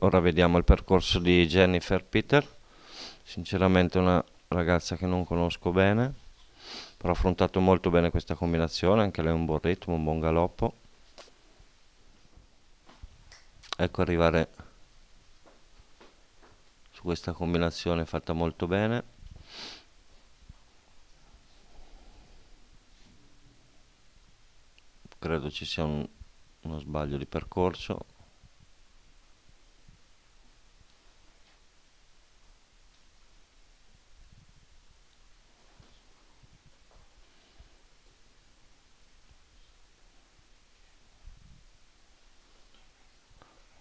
Ora vediamo il percorso di Jennifer Peter, sinceramente una ragazza che non conosco bene, però ha affrontato molto bene questa combinazione, anche lei ha un buon ritmo, un buon galoppo. Ecco arrivare su questa combinazione fatta molto bene. Credo ci sia un, uno sbaglio di percorso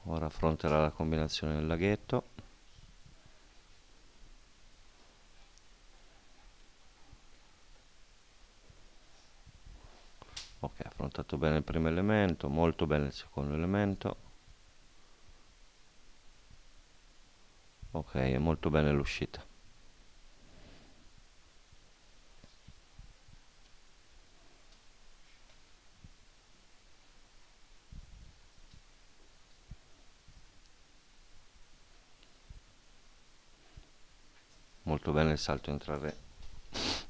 ora affronterà la combinazione del laghetto. Ok affrontato bene il primo elemento molto bene il secondo elemento. Ok molto bene l'uscita molto bene il salto entrare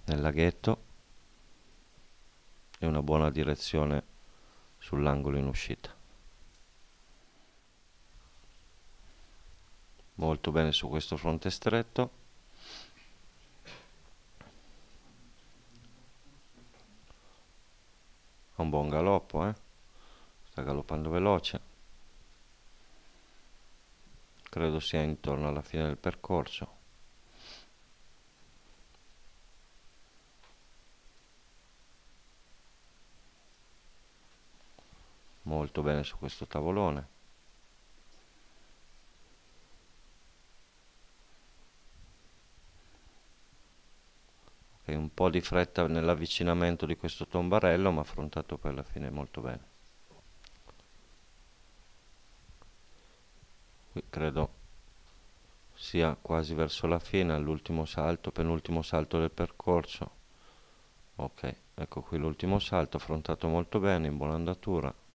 nel laghetto. E una buona direzione sull'angolo in uscita. Molto bene su questo fronte stretto. Ha un buon galoppo eh? sta galoppando veloce. Credo sia intorno alla fine del percorso molto bene su questo tavolone. Okay, un po' di fretta nell'avvicinamento di questo tombarello ma affrontato poi alla fine molto bene. Qui credo sia quasi verso la fine all'ultimo salto penultimo salto del percorso. Ok ecco qui l'ultimo salto affrontato molto bene in buona andatura